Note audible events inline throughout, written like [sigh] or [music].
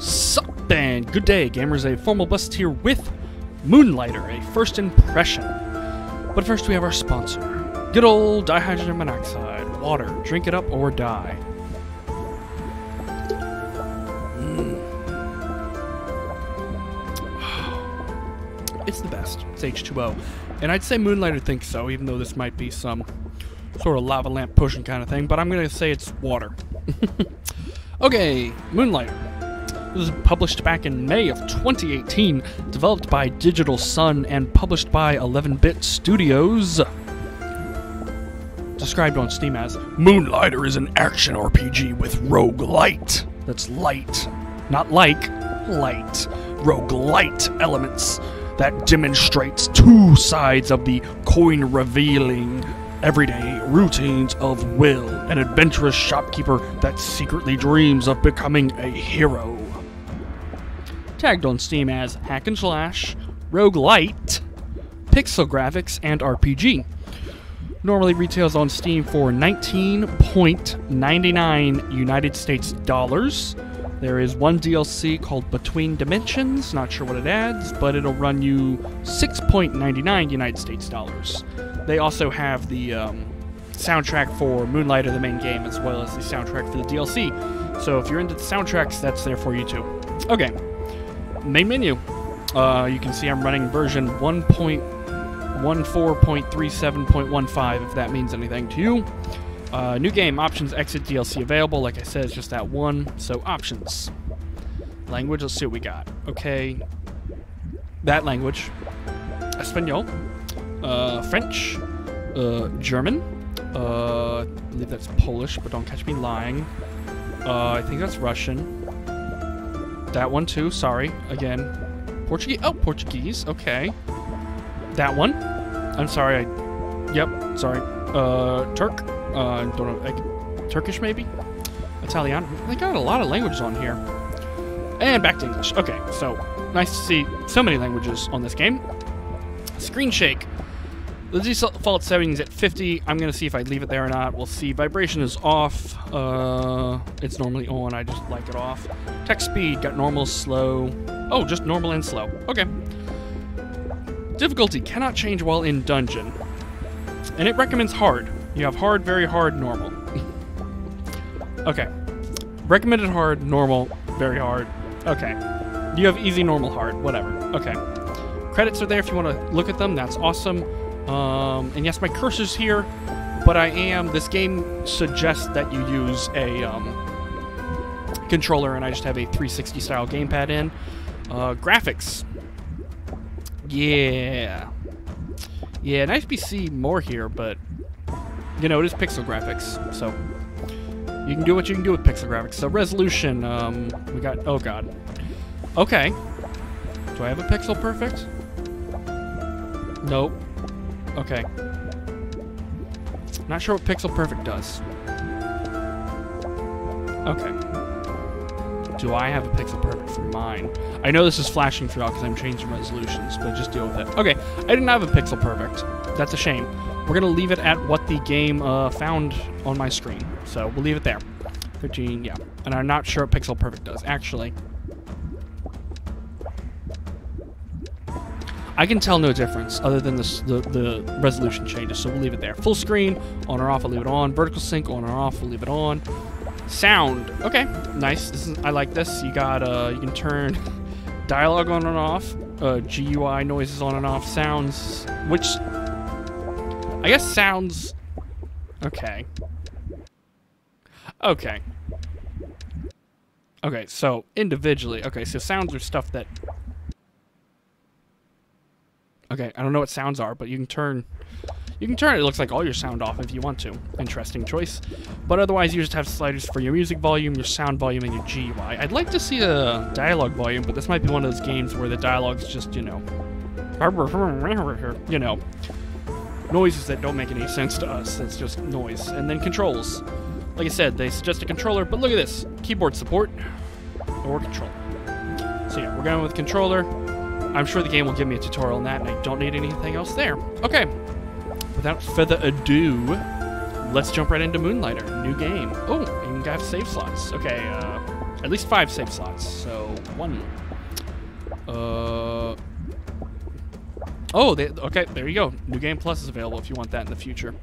Sup and good day, gamers. A formal bust here with Moonlighter, a first impression. But first, we have our sponsor good old dihydrogen monoxide. Water. Drink it up or die. Mm. [sighs] It's the best. It's H2O. And I'd say Moonlighter thinks so, even though this might be some sort of lava lamp pushing kind of thing, but I'm going to say it's water. [laughs] okay, Moonlighter. This was published back in May of 2018, developed by Digital Sun and published by 11-Bit Studios. Described on Steam as Moonlighter is an action RPG with roguelite. That's light, not like, light. Roguelite elements that demonstrates two sides of the coin revealing everyday routines of Will, an adventurous shopkeeper that secretly dreams of becoming a hero. Tagged on Steam as Hack and Slash, Rogue Roguelite, Pixel Graphics, and RPG. Normally retails on Steam for 19.99 United States dollars. There is one DLC called Between Dimensions, not sure what it adds, but it'll run you 6.99 United States dollars. They also have the um, soundtrack for Moonlighter, the main game, as well as the soundtrack for the DLC. So if you're into the soundtracks, that's there for you too. Okay, main menu. Uh, you can see I'm running version 1.14.37.15, if that means anything to you. Uh, new game, options, exit, DLC available. Like I said, it's just that one. So options. Language, let's see what we got. Okay. That language. Espanol. Uh, French. Uh, German. Uh, I believe that's Polish, but don't catch me lying. Uh, I think that's Russian. That one too, sorry. Again. Portuguese. Oh, Portuguese. Okay. That one. I'm sorry. I, yep, sorry. Uh, Turk. Uh, don't know. Like, Turkish maybe? Italian. They got a lot of languages on here. And back to English. Okay, so nice to see so many languages on this game. Screen shake. The default settings at 50. I'm going to see if I leave it there or not. We'll see. Vibration is off. Uh, it's normally on. I just like it off. Text speed. Got normal, slow. Oh, just normal and slow. Okay. Difficulty cannot change while in dungeon. And it recommends hard. You have hard, very hard, normal. [laughs] okay. Recommended hard, normal, very hard. Okay. You have easy, normal, hard, whatever. Okay. Credits are there if you want to look at them. That's awesome. Um, and yes, my cursor's here, but I am. This game suggests that you use a um, controller, and I just have a 360 style gamepad in. Uh, graphics. Yeah. Yeah, nice to see more here, but you know, it is pixel graphics, so you can do what you can do with pixel graphics. So resolution, um, we got, oh god. Okay. Do I have a pixel perfect? Nope. Okay. Not sure what pixel perfect does. Okay. Do I have a pixel perfect for mine? I know this is flashing throughout because I'm changing resolutions, but just deal with it. Okay, I didn't have a pixel perfect. That's a shame. We're going to leave it at what the game uh, found on my screen. So we'll leave it there. 13, yeah. And I'm not sure what pixel perfect does. Actually, I can tell no difference other than the, the resolution changes, so we'll leave it there. Full screen, on or off, I'll leave it on. Vertical sync, on or off, we'll leave it on. Sound, okay, nice. This is, I like this. You got, uh, you can turn [laughs] dialogue on and off, uh, GUI noises on and off, sounds, which, I guess sounds, okay. Okay. Okay, so individually, okay, so sounds are stuff that Okay, I don't know what sounds are, but you can turn you can turn it looks like all your sound off if you want to. Interesting choice. But otherwise you just have sliders for your music volume, your sound volume, and your GUI. I'd like to see a dialogue volume, but this might be one of those games where the dialogue's just, you know, [laughs] you know, noises that don't make any sense to us. It's just noise. And then controls. Like I said, they suggest a controller, but look at this. Keyboard support or controller. So yeah, we're going with controller. I'm sure the game will give me a tutorial on that, and I don't need anything else there. Okay, without further ado, let's jump right into Moonlighter. New game. Oh, you can have save slots. Okay, uh, at least five save slots. So one. Uh. Oh, they, okay. There you go. New Game Plus is available if you want that in the future.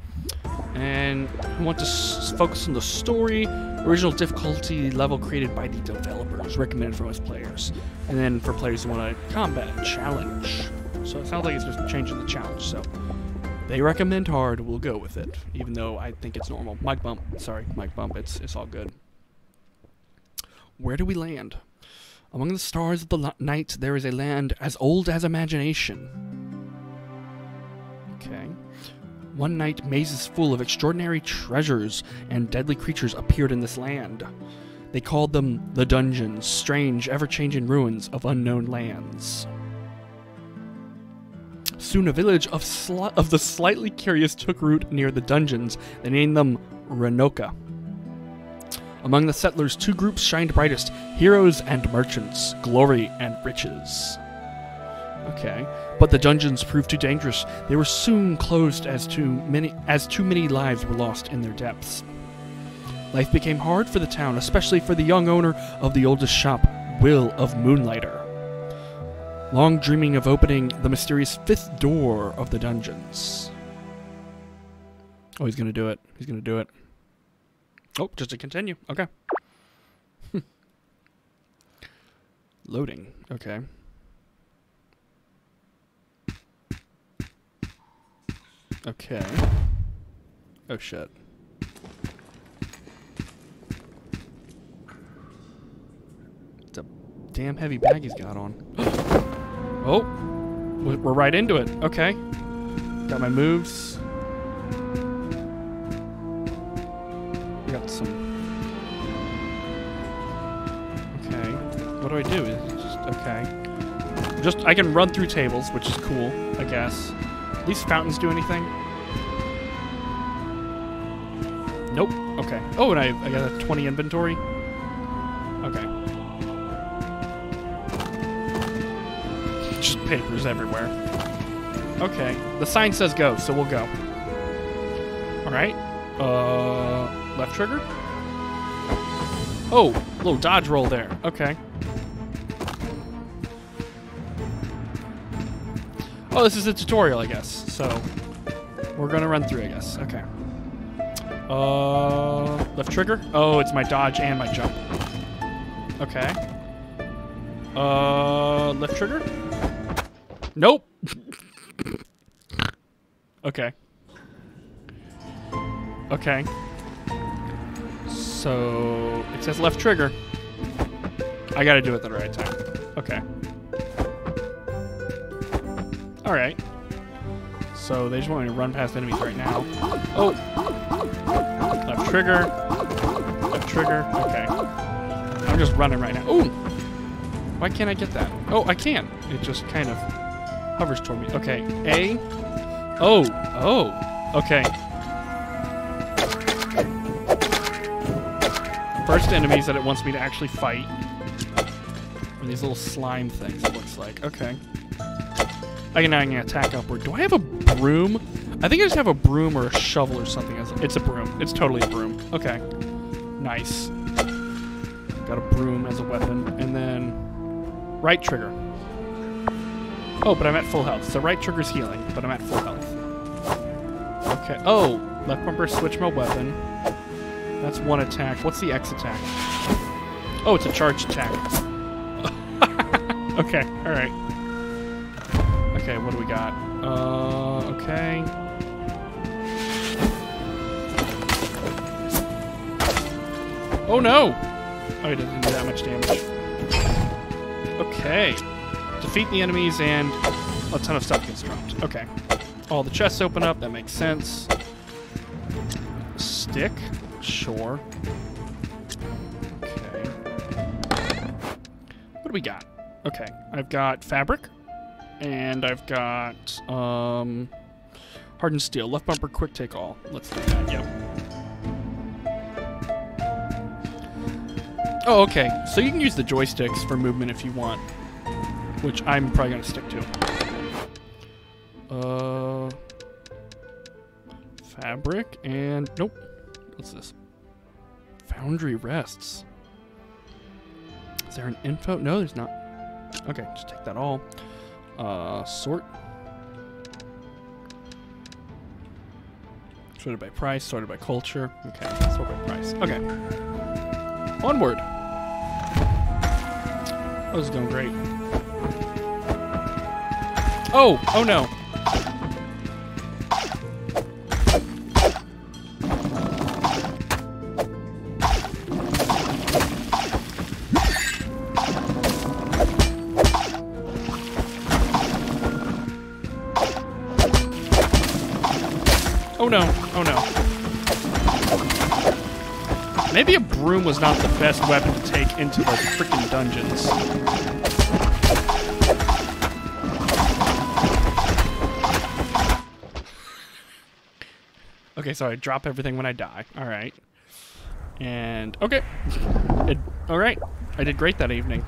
And we want to focus on the story. Original difficulty level created by the developers, recommended for most players. And then for players who want a combat challenge. So it sounds like it's just changing the challenge. So they recommend hard. We'll go with it, even though I think it's normal. Mike bump. Sorry, Mike bump. It's it's all good. Where do we land? Among the stars of the night, there is a land as old as imagination. One night, mazes full of extraordinary treasures and deadly creatures appeared in this land. They called them the dungeons, strange, ever changing ruins of unknown lands. Soon a village of, of the slightly curious took root near the dungeons. They named them Rynoka. Among the settlers, two groups shined brightest heroes and merchants, glory and riches. Okay. But the dungeons proved too dangerous. They were soon closed as too many as too many lives were lost in their depths. Life became hard for the town, especially for the young owner of the oldest shop, Will of Moonlighter. Long dreaming of opening the mysterious fifth door of the dungeons. Oh, he's gonna do it. He's gonna do it. Oh, just to continue. Okay. [laughs] Loading. Okay. Okay. Oh shit. It's a damn heavy bag he's got on. [gasps] oh! We're right into it. Okay. Got my moves. Got some... Okay. What do I do? Just... Okay. Just... I can run through tables, which is cool, I guess these fountains do anything? Nope. Okay. Oh, and I, I got a 20 inventory. Okay. Just papers everywhere. Okay. The sign says go, so we'll go. Alright. Uh, left trigger? Oh, little dodge roll there. Okay. Oh, this is a tutorial, I guess. So, we're gonna run through, I guess. Okay. Uh, left trigger? Oh, it's my dodge and my jump. Okay. Uh, left trigger? Nope. [laughs] okay. Okay. So, it says left trigger. I gotta do it the right time. Okay. Alright. So they just want me to run past enemies right now. Oh! Left trigger. Left trigger. Okay. I'm just running right now. Oh! Why can't I get that? Oh, I can. It just kind of hovers toward me. Okay. A. Oh. Oh. Okay. First enemies that it wants me to actually fight. Are these little slime things, it looks like. Okay. I can now attack upward. Do I have a broom? I think I just have a broom or a shovel or something. It's a broom. It's totally a broom. Okay. Nice. Got a broom as a weapon. And then right trigger. Oh, but I'm at full health. So right trigger's healing, but I'm at full health. Okay. Oh, left bumper, switch my weapon. That's one attack. What's the X attack? Oh, it's a charge attack. [laughs] okay, alright. Okay, what do we got? Uh, okay. Oh no! Oh, it didn't do that much damage. Okay. Defeat the enemies and a ton of stuff gets dropped. Okay. All the chests open up, that makes sense. Stick? Sure. Okay. What do we got? Okay, I've got fabric. And I've got um, hardened steel, left bumper, quick take all. Let's do that. Yep. Oh, okay. So you can use the joysticks for movement if you want, which I'm probably gonna stick to. Uh, fabric and nope. What's this? Foundry rests. Is there an info? No, there's not. Okay, just take that all. Uh, sort. Sorted by price, sorted by culture. Okay, sort by price. Okay. Onward. Oh, this is going great. Oh, oh no. Oh no, oh no. Maybe a broom was not the best weapon to take into the freaking dungeons. Okay, so I drop everything when I die. Alright. And, okay. It, Alright. I did great that evening.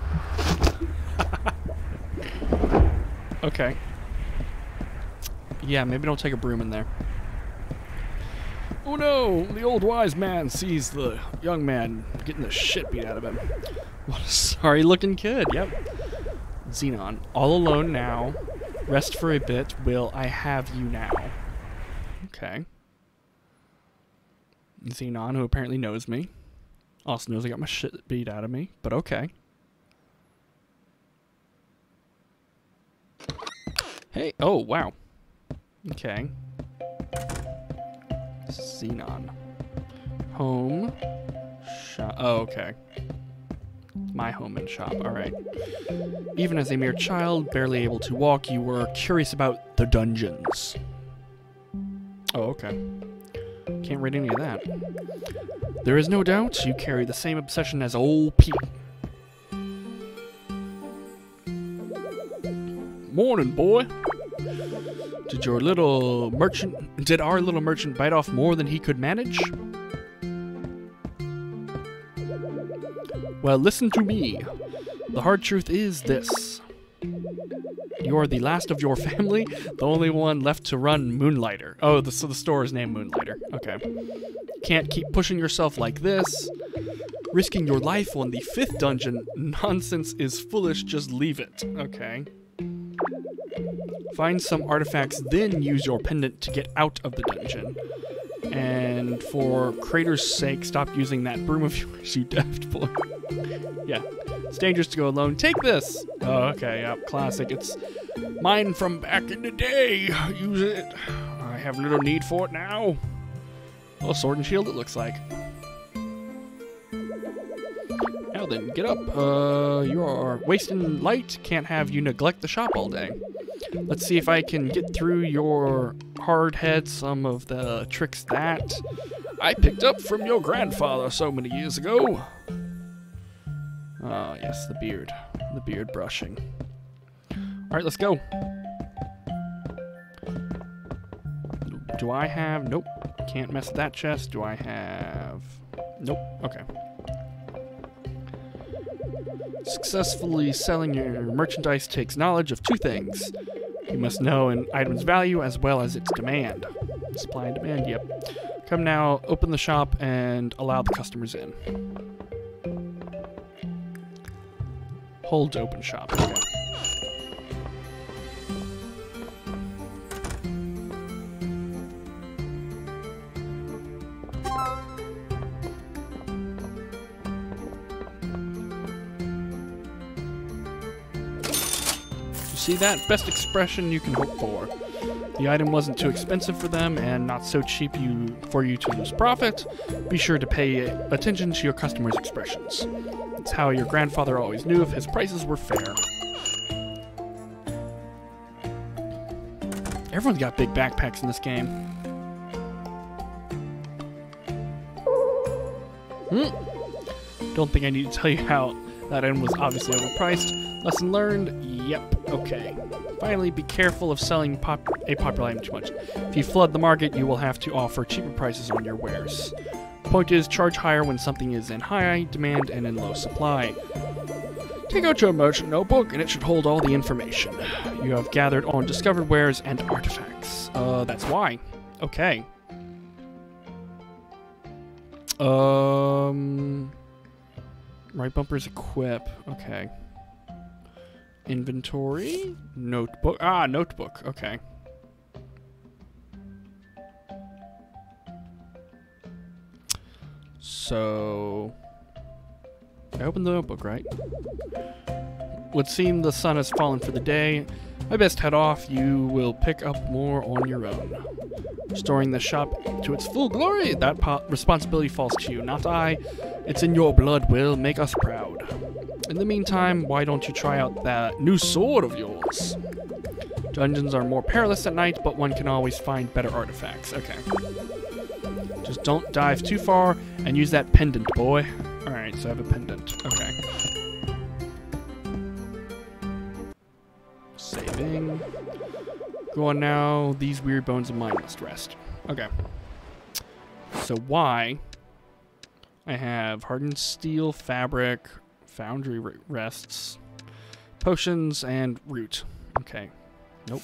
[laughs] okay. Yeah, maybe don't take a broom in there. Oh no! The old wise man sees the young man getting the shit beat out of him. What a sorry looking kid, yep. Zenon, all alone now. Rest for a bit. Will I have you now? Okay. Zenon, who apparently knows me. Also knows I got my shit beat out of me, but okay. Hey, oh, wow. Okay. Zenon. Home. Shop. Oh, okay. My home and shop. Alright. Even as a mere child, barely able to walk, you were curious about the dungeons. Oh, okay. Can't read any of that. There is no doubt you carry the same obsession as old Pete. Morning, boy. Did your little merchant, did our little merchant bite off more than he could manage? Well, listen to me. The hard truth is this. You are the last of your family, the only one left to run Moonlighter. Oh, the, so the store is named Moonlighter. Okay. Can't keep pushing yourself like this. Risking your life on the fifth dungeon. Nonsense is foolish, just leave it. Okay. Find some artifacts, then use your pendant to get out of the dungeon. And for Crater's sake, stop using that broom of [laughs] yours, you daft boy. [laughs] yeah, it's dangerous to go alone. Take this! Oh, okay, yep, classic. It's mine from back in the day. Use it. I have little need for it now. Oh, sword and shield it looks like. Now then, get up. Uh, you are wasting light. Can't have you neglect the shop all day. Let's see if I can get through your hard head some of the tricks that I picked up from your grandfather so many years ago. Ah, oh, yes, the beard. The beard brushing. Alright, let's go. Do I have... Nope. Can't mess with that chest. Do I have... Nope. Okay. Successfully selling your merchandise takes knowledge of two things. You must know an item's value as well as its demand. Supply and demand, yep. Come now, open the shop, and allow the customers in. Hold open shop. See that? Best expression you can hope for. The item wasn't too expensive for them and not so cheap you for you to lose profit. Be sure to pay attention to your customers' expressions. It's how your grandfather always knew if his prices were fair. Everyone's got big backpacks in this game. Hmm. Don't think I need to tell you how that item was obviously overpriced. Lesson learned, Yep, okay. Finally, be careful of selling pop a popular item too much. If you flood the market, you will have to offer cheaper prices on your wares. Point is, charge higher when something is in high demand and in low supply. Take out your merchant notebook, and it should hold all the information you have gathered on discovered wares and artifacts. Uh, that's why. Okay. Um... Right bumper's equip. Okay. Inventory. Notebook. Ah, notebook. Okay. So. I opened the notebook, right? Would seem the sun has fallen for the day. I best head off. You will pick up more on your own. Restoring the shop to its full glory, that responsibility falls to you, not I. It's in your blood, Will. Make us proud. In the meantime, why don't you try out that new sword of yours? Dungeons are more perilous at night, but one can always find better artifacts. Okay. Just don't dive too far and use that pendant, boy. Alright, so I have a pendant. Okay. Saving. Go on now. These weird bones of mine must rest. Okay. So why? I have hardened steel, fabric, foundry rests, potions, and root. Okay. Nope.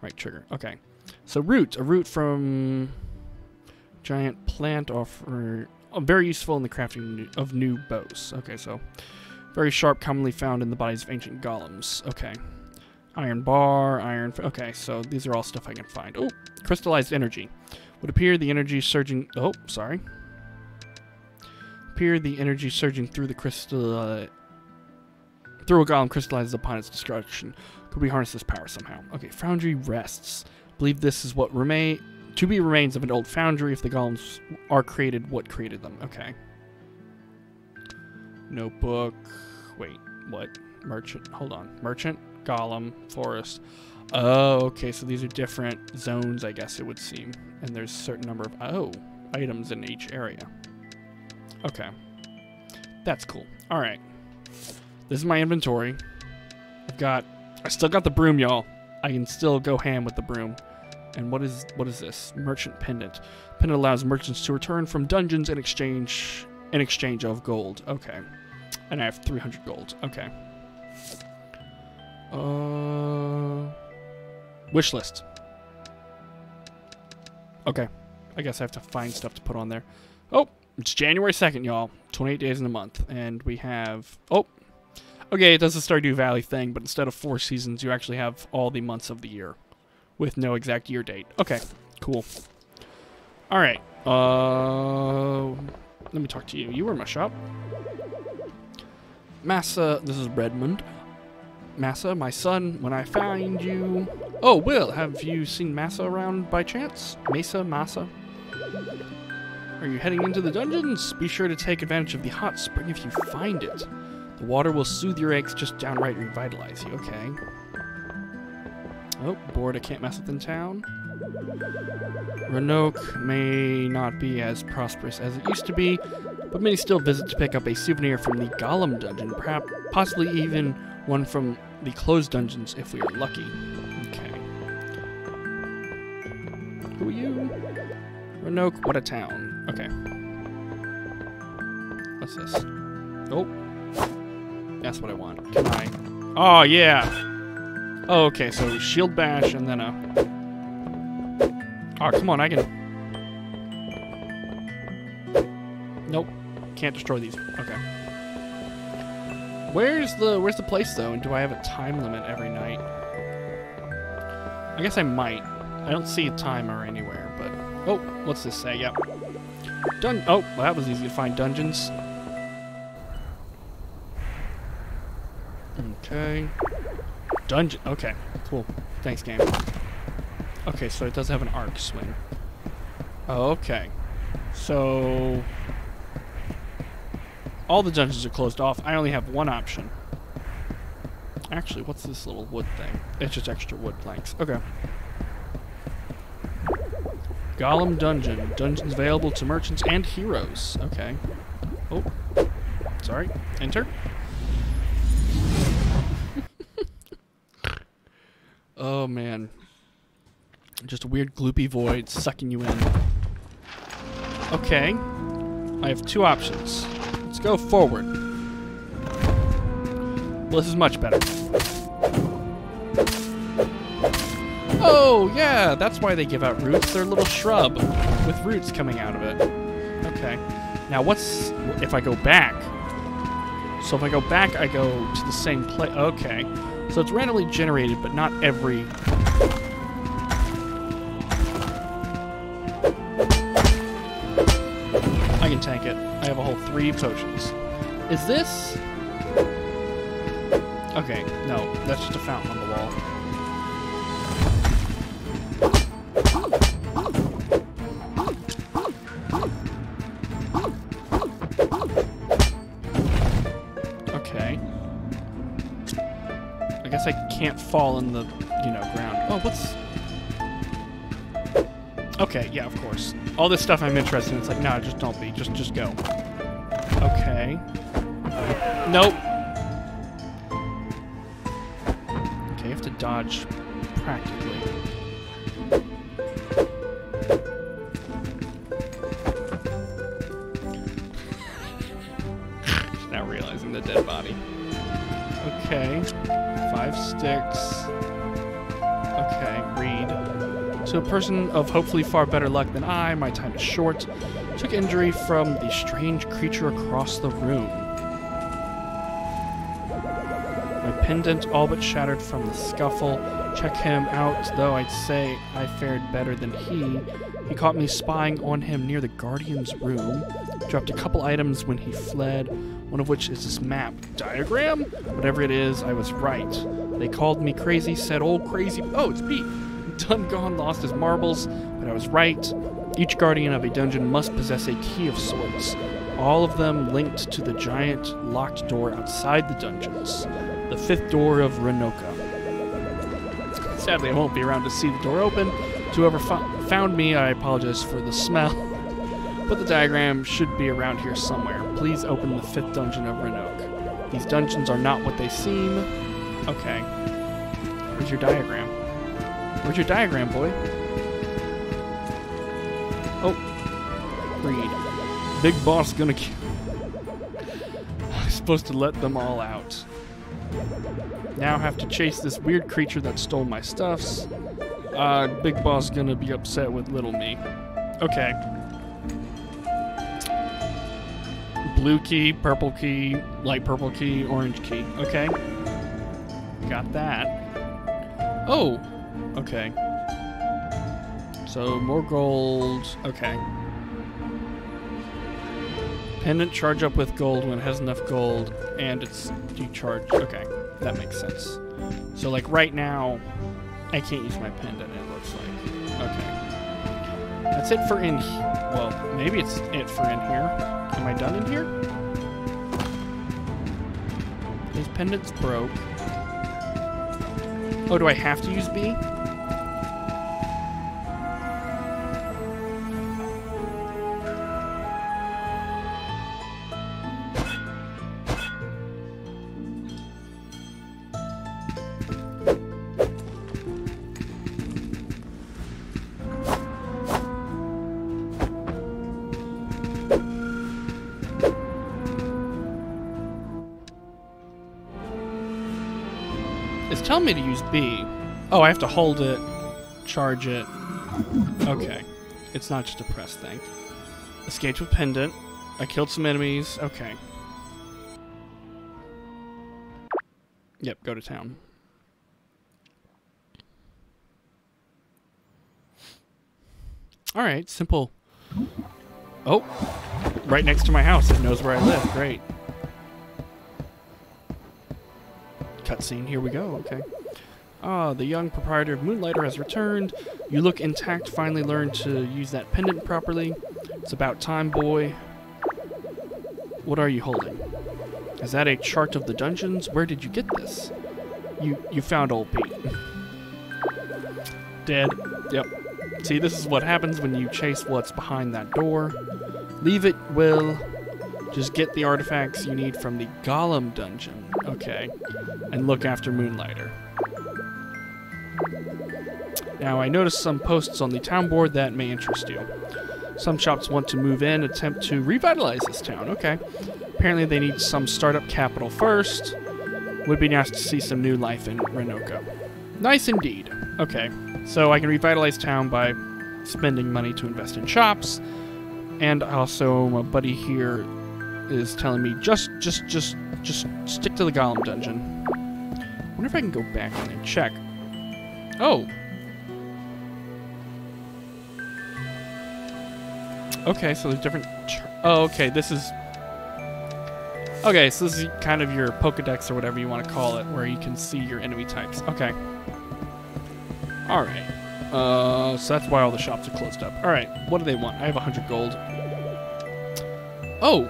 Right trigger. Okay. So root, a root from giant plant offer oh, very useful in the crafting of new bows. Okay, so very sharp, commonly found in the bodies of ancient golems. Okay. Iron bar, iron... Okay, so these are all stuff I can find. Oh, crystallized energy. Would appear the energy surging... Oh, sorry. Appear the energy surging through the crystal... Uh, through a golem crystallizes upon its destruction. Could we harness this power somehow? Okay, foundry rests. Believe this is what remain to be remains of an old foundry if the golems are created what created them. Okay. Notebook. Wait, what? Merchant. Hold on. Merchant, golem, forest. Oh, okay, so these are different zones, I guess it would seem. And there's a certain number of, oh, items in each area. Okay. That's cool. All right. This is my inventory. I've got, I still got the broom, y'all. I can still go ham with the broom. And what is what is this? Merchant pendant. Pendant allows merchants to return from dungeons in exchange in exchange of gold. Okay. And I have 300 gold. Okay. Uh wish list. Okay. I guess I have to find stuff to put on there. Oh, it's January 2nd, y'all. 28 days in a month. And we have... Oh. Okay, it does the Stardew Valley thing, but instead of four seasons, you actually have all the months of the year with no exact year date. Okay, cool. All right. Uh, let me talk to you. You were in my shop. Massa, this is Redmond. Massa, my son, when I find you... Oh, Will, have you seen Massa around by chance? Mesa, Massa? Are you heading into the dungeons? Be sure to take advantage of the hot spring if you find it. The water will soothe your aches, just downright revitalize you, okay? Oh, bored I can't mess with in town. Renoke may not be as prosperous as it used to be, but many still visit to pick up a souvenir from the Golem dungeon, perhaps possibly even one from the closed dungeons if we are lucky. Okay. Who are you? Renoke, what a town. Okay. What's this? Oh. That's what I want. Can I? Oh, yeah! Oh, okay, so shield bash and then a... Oh, come on, I can... Nope. Can't destroy these. Okay. Where's the where's the place though? And do I have a time limit every night? I guess I might. I don't see a timer anywhere, but oh, what's this say? Yep. Dun oh, well, that was easy to find dungeons. Okay. Dungeon. Okay, cool. Thanks, game. Okay, so it does have an arc swing. Okay. So... All the dungeons are closed off. I only have one option. Actually, what's this little wood thing? It's just extra wood planks. Okay. Golem Dungeon. Dungeons available to merchants and heroes. Okay. Oh. Sorry. Enter. [laughs] Oh man. Just a weird gloopy void sucking you in. Okay. I have two options. Let's go forward. Well, this is much better. Oh, yeah, that's why they give out roots. They're a little shrub with roots coming out of it. Okay. Now, what's... If I go back... So if I go back, I go to the same place. Okay. So it's randomly generated, but not every... I can tank it. I have a whole three potions. Is this... Okay, no. That's just a fountain on the wall. Can't fall in the, you know, ground. Oh, what's... Okay, yeah, of course. All this stuff I'm interested in, it's like, no, just don't be. Just, just go. Okay. Nope. Okay, you have to dodge practically. To a person of hopefully far better luck than I, my time is short. Took injury from the strange creature across the room. My pendant all but shattered from the scuffle. Check him out, though I'd say I fared better than he. He caught me spying on him near the Guardian's room. Dropped a couple items when he fled, one of which is this map. Diagram? Whatever it is, I was right. They called me crazy, said old crazy. Oh, it's Pete. Done gone lost his marbles, but I was right. Each guardian of a dungeon must possess a key of sorts, all of them linked to the giant locked door outside the dungeons, the fifth door of Rynoka. Sadly, I won't be around to see the door open. To whoever fo- found me, I apologize for the smell. [laughs] But the diagram should be around here somewhere. Please open the fifth dungeon of Renoke. These dungeons are not what they seem. Okay. Where's your diagram? Where's your diagram, boy? Oh. Read. Big boss gonna kill. [laughs] I'm supposed to let them all out. Now have to chase this weird creature that stole my stuffs. Uh, Big Boss gonna be upset with little me. Okay. Blue key, purple key, light purple key, orange key. Okay. Got that. Oh! Okay. So, more gold. Okay. Pendant charge up with gold when it has enough gold, and it's decharged. Okay, that makes sense. So, like, right now, I can't use my pendant, it looks like. Okay. That's it for in Well, maybe it's it for in here. Am I done in here? His pendant's broke. Oh, do I have to use B? Oh, I have to hold it, charge it. Okay. It's not just a press thing. Escaped with pendant. I killed some enemies. Okay. Yep, go to town. Alright, simple. Oh, right next to my house. It knows where I live. Great. Cutscene, here we go. Okay. Ah, the young proprietor of Moonlighter has returned. You look intact, finally learned to use that pendant properly. It's about time, boy. What are you holding? Is that a chart of the dungeons? Where did you get this? You you found old Pete. [laughs] Dead. Yep. See, this is what happens when you chase what's behind that door. Leave it, Will. Just get the artifacts you need from the Golem dungeon. Okay. And look after Moonlighter. Now, I noticed some posts on the town board that may interest you. Some shops want to move in, attempt to revitalize this town. Okay. Apparently, they need some startup capital first. Would be nice to see some new life in Rynoka. Nice indeed. Okay. So I can revitalize town by spending money to invest in shops. And also, my buddy here is telling me just, just, just, just stick to the Golem dungeon. wonder if I can go back and check. Oh. Okay, so there's different. oh, okay. This is. Okay, so this is kind of your Pokedex or whatever you want to call it, where you can see your enemy types. Okay. All right. Uh, so that's why all the shops are closed up. All right. What do they want? I have 100 gold. Oh,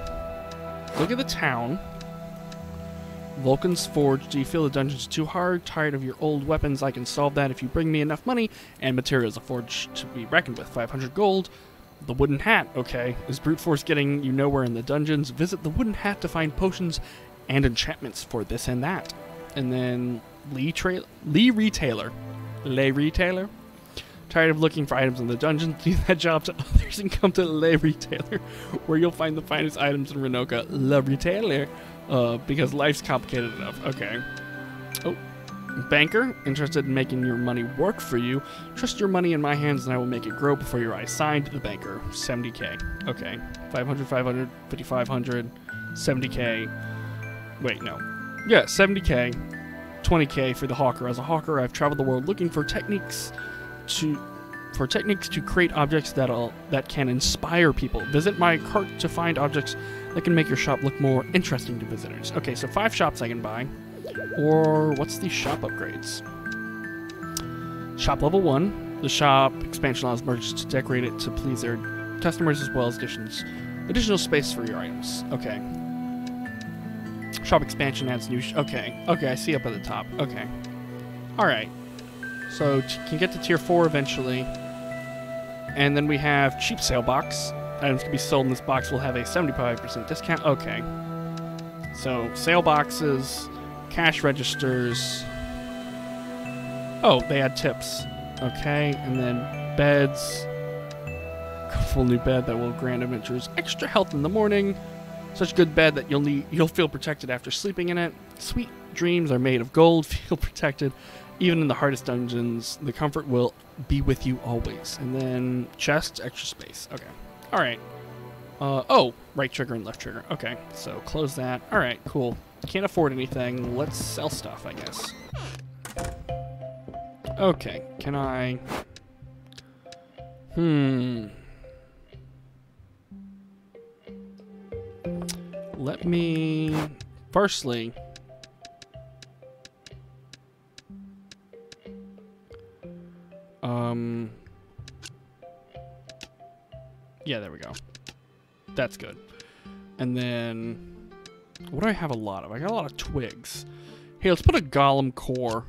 look at the town. Vulcan's Forge. Do you feel the dungeon's too hard? Tired of your old weapons? I can solve that if you bring me enough money and materials. A forge to be reckoned with. 500 gold. The Wooden Hat. Okay. Is brute force getting you nowhere in the dungeons? Visit the Wooden Hat to find potions and enchantments for this and that. And then Lee, Tra- Lee Retailer. Lee Retailer. Tired of looking for items in the dungeons? [laughs] Leave that job to others and come to Le Retailer, where you'll find the finest items in Rynoka. Le Retailer. Uh, because life's complicated enough. Okay. Oh. Banker, interested in making your money work for you. Trust your money in my hands and I will make it grow before your eyes. Signed, the banker. 70k. Okay. 500, 500, 5500, 70k. Wait, no. Yeah, 70k. 20k for the hawker. As a hawker, I've traveled the world looking for techniques to for techniques to create objects that that can inspire people. Visit my cart to find objects that can make your shop look more interesting to visitors. Okay, so five shops I can buy. Or what's the shop upgrades? Shop level one. The shop expansion allows merchants to decorate it to please their customers as well as additions, additional space for your items. Okay. Shop expansion adds new. okay. Okay, I see up at the top. Okay. All right. So can get to tier 4 eventually. And then we have cheap sale box. Items can be sold in this box will have a 75% discount. Okay. So sale boxes, cash registers. Oh, they had tips. Okay, and then beds. A Full new bed that will grant adventurers extra health in the morning. Such good bed that you'll need you'll feel protected after sleeping in it. Sweet dreams are made of gold. [laughs] Feel protected even in the hardest dungeons, the comfort will be with you always. And then chest, extra space. Okay. All right. Uh, oh, right trigger and left trigger. Okay, so close that. All right, cool. Can't afford anything. Let's sell stuff, I guess. Okay, can I... Hmm... Let me... Firstly, Um, yeah, there we go. That's good. And then, what do I have a lot of? I got a lot of twigs. Hey, let's put a golem core.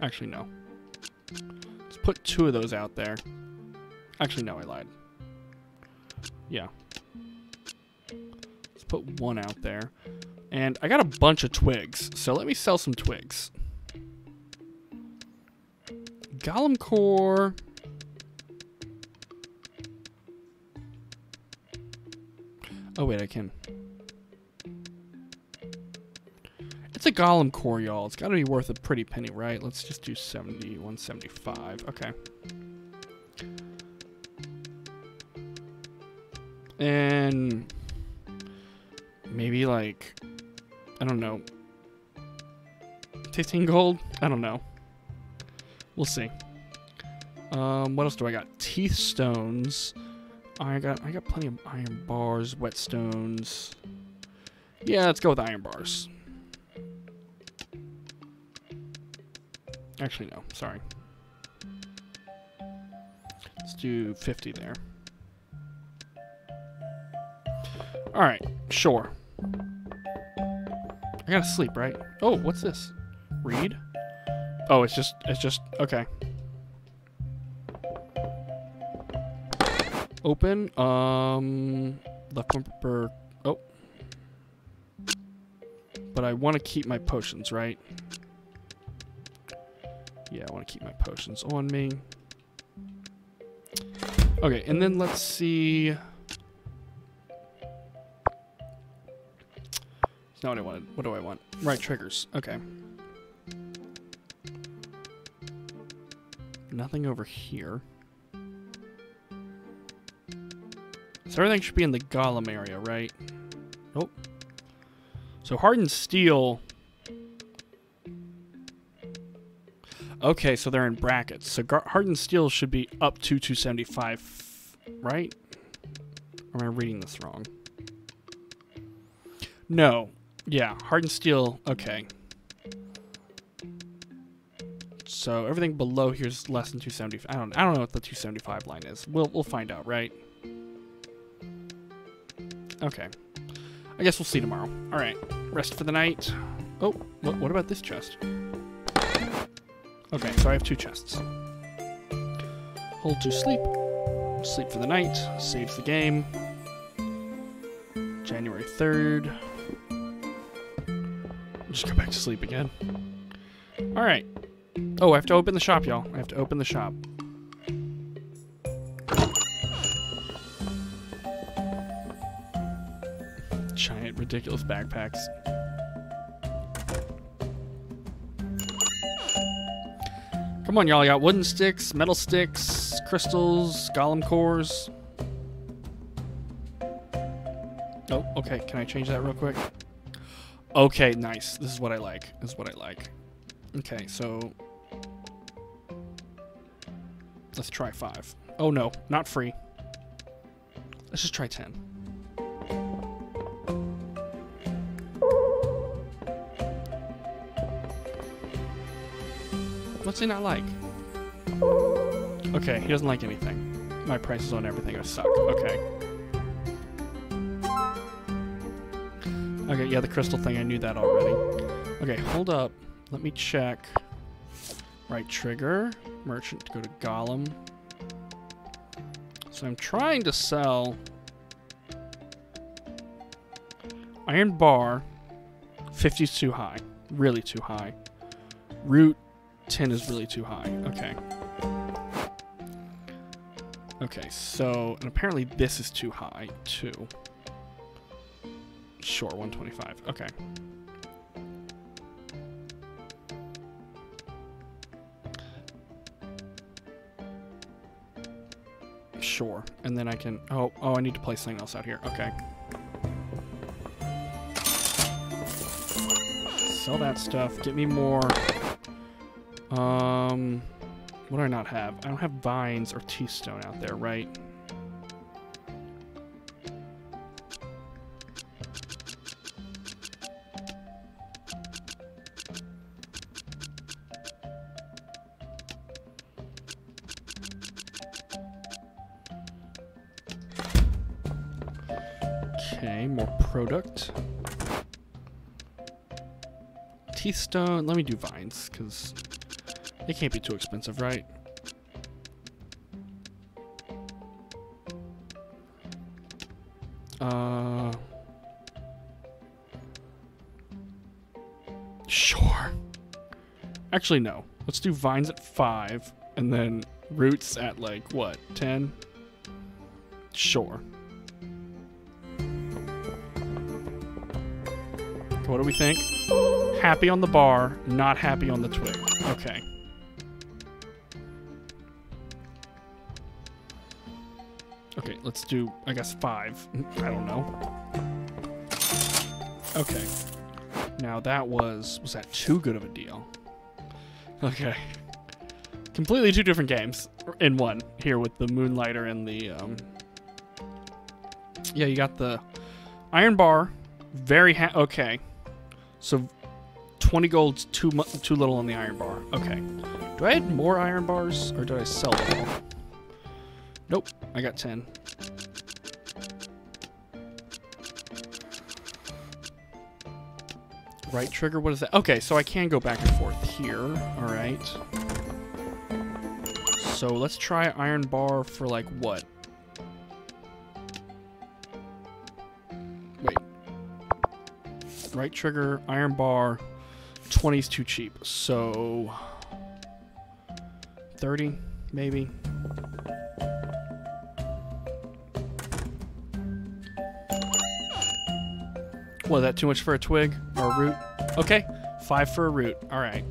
Actually, no. Let's put two of those out there. Actually, no, I lied. Yeah. Let's put one out there. And I got a bunch of twigs, so let me sell some twigs. Golem Core. Oh, wait, I can. It's a Golem Core, y'all. It's got to be worth a pretty penny, right? Let's just do 70, 175. Okay. And maybe like, I don't know, 15 gold? I don't know. We'll see. Um, what else do I got? Teeth stones. I got I got plenty of iron bars, whetstones. Yeah, let's go with iron bars. Actually, no. Sorry. Let's do 50 there. Alright, sure. I gotta sleep, right? Oh, what's this? Read? Oh, it's just, it's just, okay. Open, um, left bumper, oh. But I want to keep my potions, right? Yeah, I want to keep my potions on me. Okay, and then let's see. That's not what I wanted. What do I want? Right triggers. Okay. Nothing over here. So everything should be in the golem area, right? Oh. So hardened steel. Okay, so they're in brackets. So hardened steel should be up to 275, right? Or am I reading this wrong? No. Yeah, hardened steel. Okay. So everything below here is less than 275. I don't. I don't know what the 275 line is. We'll we'll find out, right? Okay. I guess we'll see tomorrow. All right. Rest for the night. Oh, what, what about this chest? Okay, so I have two chests. Hold to sleep. Sleep for the night. Saves the game. January 3rd. Just go back to sleep again. Alright. Oh, I have to open the shop, y'all. I have to open the shop. Giant, ridiculous backpacks. Come on, y'all. I got wooden sticks, metal sticks, crystals, golem cores. Oh, okay. Can I change that real quick? Okay, nice. This is what I like. This is what I like. Okay, so... Let's try five. Oh no, not free. Let's just try ten. What's he not like? Okay, he doesn't like anything. My prices on everything are suck. Okay. Okay, yeah, the crystal thing, I knew that already. Okay, hold up. Let me check. Right trigger. Merchant to go to Golem. So I'm trying to sell Iron bar. 50 is too high. Really too high. Root 10 is really too high. Okay. Okay, so, and apparently this is too high, too. Sure, 125. Okay. Sure. And then I can... Oh, oh, I need to place something else out here. Okay. Sell that stuff. Get me more... Um... What do I not have? I don't have vines or teeth stone out there, right? Okay, more product. Teeth stone. Let me do vines, because they can't be too expensive, right? Uh. Sure. Actually, no. Let's do vines at five, and then roots at like what, ten? Sure. What do we think? Happy on the bar, not happy on the twig. Okay. Okay, let's do, I guess, five. I don't know. Okay. Now that was, was that too good of a deal? Okay. Completely two different games in one here with the Moonlighter and the, um... Yeah, you got the Iron Bar. Very ha- okay. So 20 gold's too too little on the iron bar. Okay. Do I add more iron bars or did I sell them all? Nope, I got 10. Right trigger, what is that? Okay, so I can go back and forth here. All right. So let's try iron bar for like what? Wait. Right trigger, iron bar, 20 is too cheap. So 30 maybe. Was that too much for a twig or a root? Okay, five for a root. All right.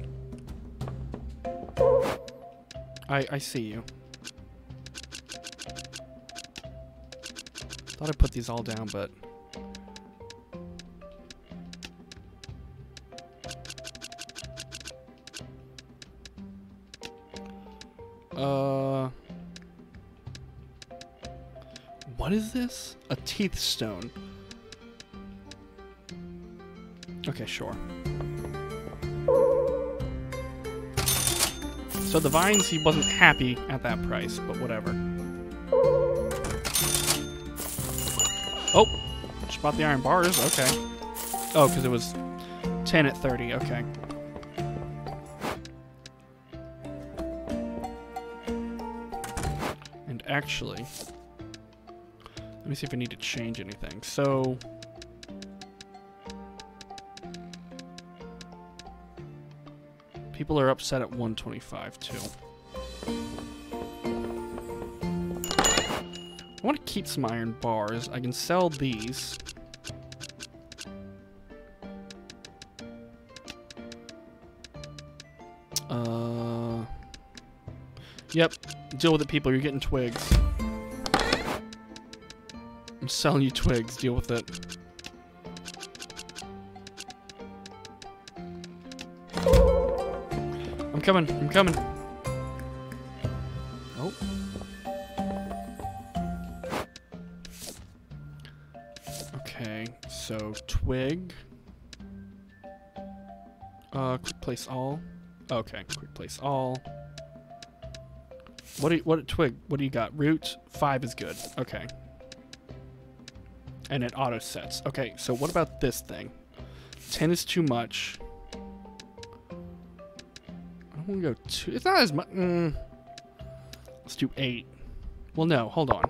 I, I see you. Thought I put these all down, but... Uh... What is this? A teeth stone. Okay, sure. So the vines, he wasn't happy at that price, but whatever. Oh, just bought the iron bars. Okay. Oh, because it was 10 at 30. Okay. And actually, let me see if I need to change anything. So, people are upset at 125 too. I want to keep some iron bars. I can sell these. Uh, yep. Deal with it, people. You're getting twigs. I'm selling you twigs. Deal with it. Coming. I'm coming. Oh. Okay, so twig. Uh, quick place all. Okay, quick place all. What do you, what twig? What do you got? Root five is good. Okay. And it auto sets. Okay, so what about this thing? Ten is too much. I want to go two. It's not as much. Mm. Let's do eight. Well, no. Hold on.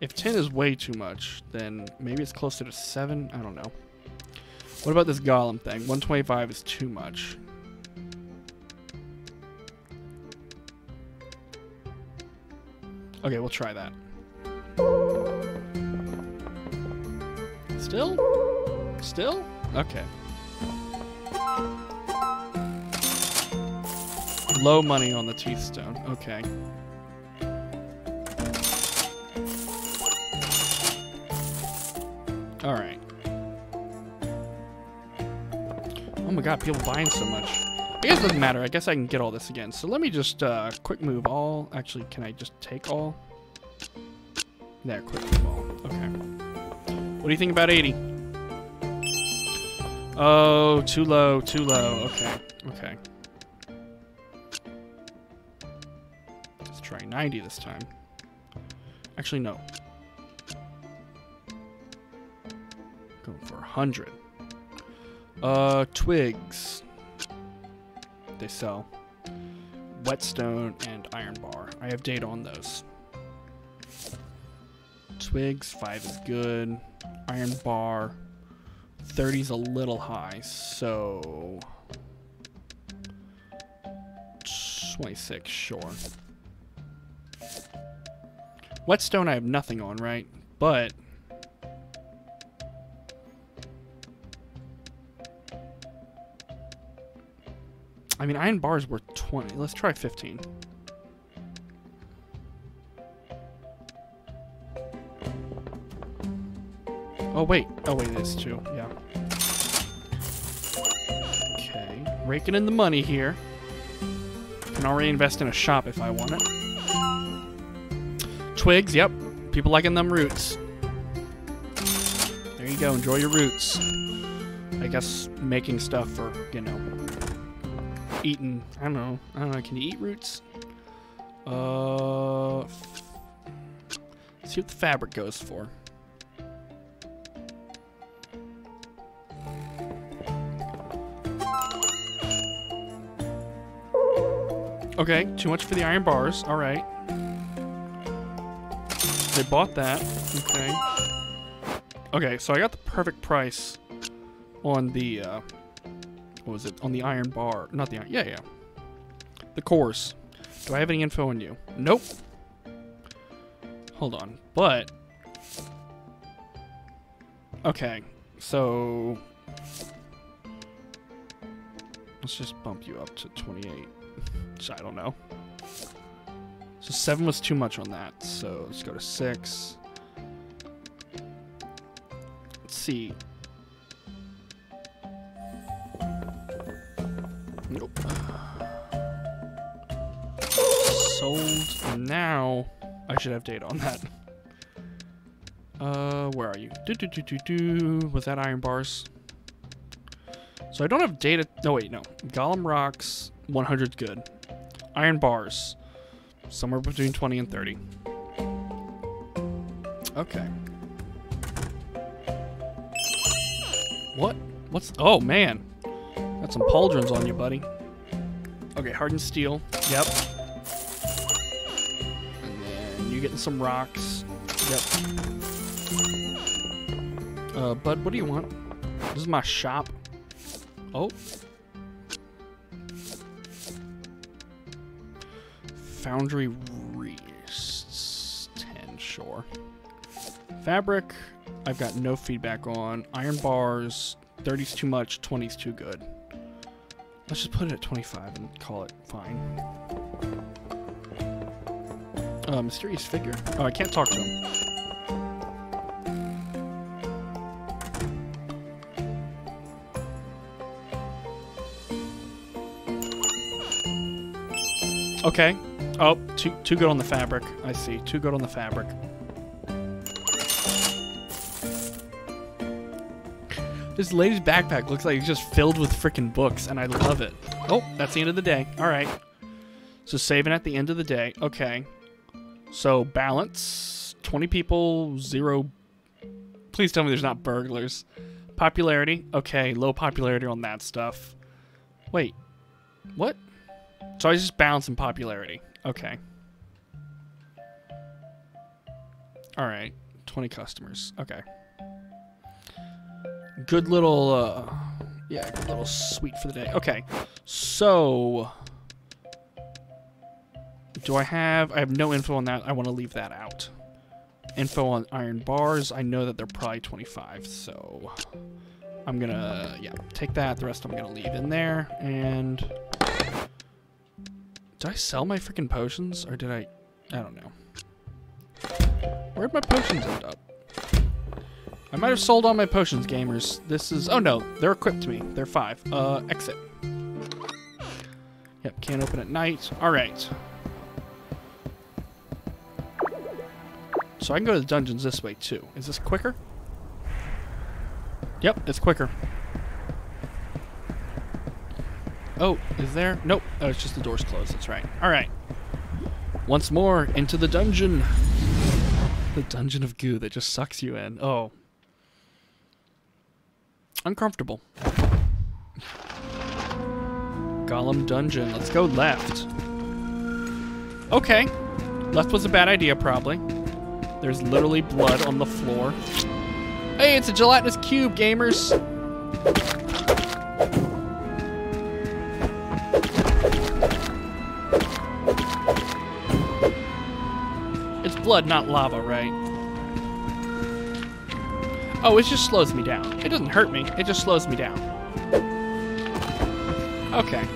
If 10 is way too much, then maybe it's closer to 7? I don't know. What about this golem thing? 125 is too much. Okay, we'll try that. Still? Still? Okay. Low money on the teeth stone. Okay. Alright. Oh my god, people buying so much. I guess it doesn't matter. I guess I can get all this again. So let me just uh, quick move all. Actually, can I just take all? There, quick move all. Okay. What do you think about 80? Oh, too low, too low. Okay, okay. 90 this time. Actually, no. Going for 100. Uh, twigs. They sell. Whetstone and iron bar. I have data on those. Twigs, 5 is good. Iron bar, 30 is a little high, so... 26, sure. Whetstone I have nothing on, right? But... I mean, iron bar is worth 20. Let's try 15. Oh, wait. Oh, wait, it is too. Yeah. Okay. Raking in the money here. Can already invest in a shop if I want it. Twigs, yep. People liking them roots. There you go. Enjoy your roots. I guess making stuff for, you know, eating. I don't know. I don't know. Can you eat roots? Uh, see what the fabric goes for. Okay, too much for the iron bars. All right. They bought that. Okay. Okay, so I got the perfect price on the, uh, what was it? On the iron bar. Not the iron. Yeah, yeah. The cores. Do I have any info on you? Nope. Hold on. But, okay. So, let's just bump you up to 28. [laughs] I don't know. So seven was too much on that. So let's go to six. Let's see. Nope. sold. Now I should have data on that. Uh, where are you? Do do do do do. Was that iron bars? So I don't have data. No wait, no. Golem rocks. 100 good. Iron bars. Somewhere between 20 and 30. Okay. What? What's... Oh, man. Got some pauldrons on you, buddy. Okay, hardened steel. Yep. And then you getting some rocks. Yep. Uh, bud, what do you want? This is my shop. Oh. Foundry Rests. 10, sure. Fabric, I've got no feedback on. Iron bars, 30's too much, 20's too good. Let's just put it at 25 and call it fine. Uh, mysterious figure. Oh, I can't talk to him. Okay. Oh, too, too good on the fabric. I see. Too good on the fabric. This lady's backpack looks like it's just filled with freaking books, and I love it. Oh, that's the end of the day. All right. So saving at the end of the day. Okay. So balance, 20 people, zero. Please tell me there's not burglars. Popularity. Okay, low popularity on that stuff. Wait. What? So I just balance in popularity. Okay. All right. 20 customers. Okay. Good little, uh, yeah, good little sweet for the day. Okay. So, do I have, I have no info on that. I want to leave that out. Info on iron bars. I know that they're probably 25, so I'm gonna, yeah, take that. The rest I'm gonna leave in there. And did I sell my freaking potions or did I, I don't know. Where'd my potions end up? I might have sold all my potions, gamers. This is... Oh, no. They're equipped to me. They're five. Uh, exit. Yep, can't open at night. All right. So I can go to the dungeons this way, too. Is this quicker? Yep, it's quicker. Oh, is there? Nope. Oh, it's just the door's closed. That's right. All right. Once more, into the dungeon. The dungeon of goo that just sucks you in. Oh, uncomfortable. Golem dungeon. Let's go left. Okay. Left was a bad idea, probably. There's literally blood on the floor. Hey, it's a gelatinous cube, gamers! Blood, not lava, right? Oh, it just slows me down. It doesn't hurt me, it just slows me down. Okay.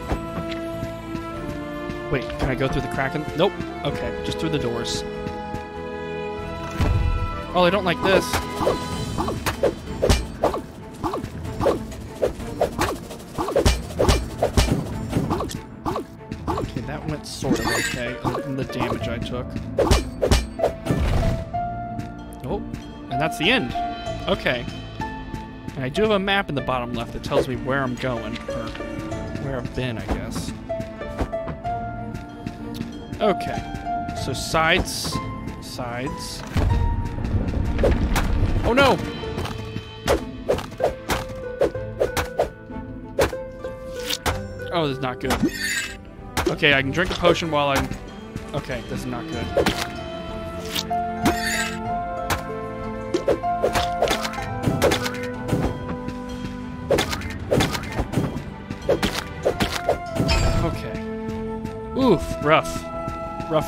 Wait, can I go through the crack? In nope. Okay, just through the doors. Oh, I don't like this. Okay, that went sort of okay, other than the damage I took. That's the end. Okay. And I do have a map in the bottom left that tells me where I'm going, or where I've been, I guess. Okay. So sides, sides. Oh no! Oh, this is not good. Okay, I can drink a potion while I'm... Okay, this is not good.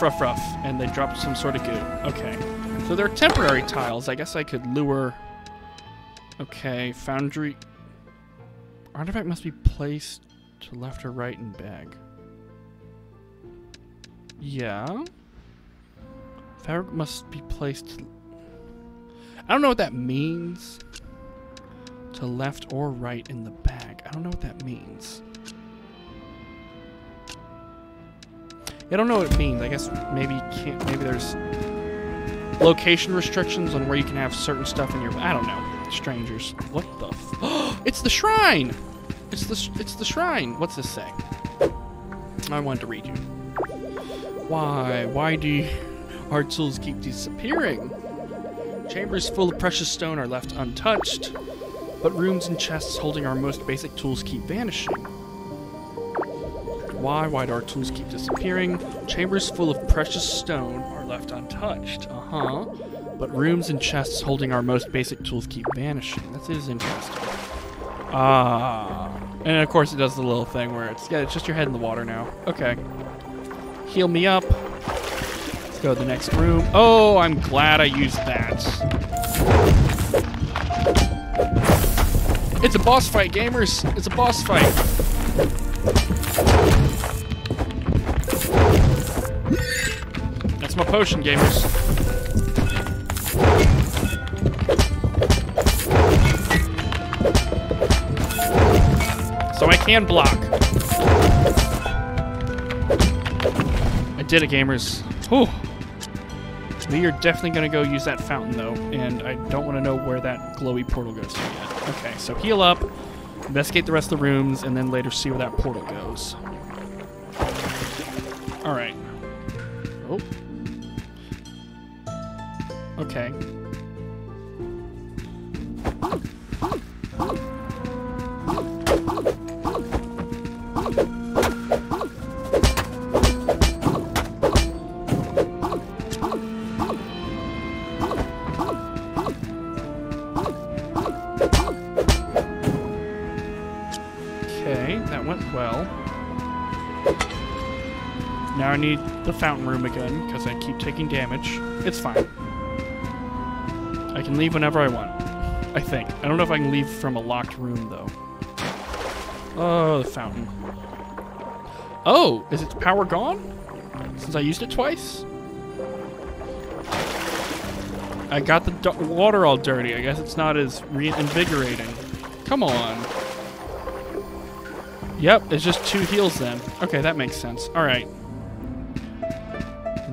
Rough, rough. And they dropped some sort of goo. Okay. So they're temporary tiles. I guess I could lure... Okay, foundry... Artifact must be placed to left or right in bag. Yeah. Fabric must be placed... I don't know what that means. To left or right in the bag. I don't know what that means. I don't know what it means. I guess maybe you can't. Maybe there's location restrictions on where you can have certain stuff in your. I don't know. Strangers. What the? F- [gasps] it's the shrine. It's the. It's the shrine. What's this say? I wanted to read you. Why? Why do our tools keep disappearing? Chambers full of precious stone are left untouched, but rooms and chests holding our most basic tools keep vanishing. Why? Why do our tools keep disappearing? Chambers full of precious stone are left untouched. Uh huh. But rooms and chests holding our most basic tools keep vanishing. That is interesting. Ah. And of course, it does the little thing where it's yeah, it's just your head in the water now. Okay. Heal me up. Let's go to the next room. Oh, I'm glad I used that. It's a boss fight, gamers. It's a boss fight. Potion, gamers. So I can block. I did it, gamers. Whew. We are definitely going to go use that fountain, though, and I don't want to know where that glowy portal goes to yet. Okay, so heal up, investigate the rest of the rooms, and then later see where that portal goes. Alright. Oh. Okay. Okay, that went well. Now I need the fountain room again, because I keep taking damage. It's fine. I can leave whenever I want. I think. I don't know if I can leave from a locked room, though. Oh, the fountain. Oh, is its power gone? Since I used it twice? I got the water all dirty. I guess it's not as reinvigorating. Come on. Yep, it's just two heals then. Okay, that makes sense. All right.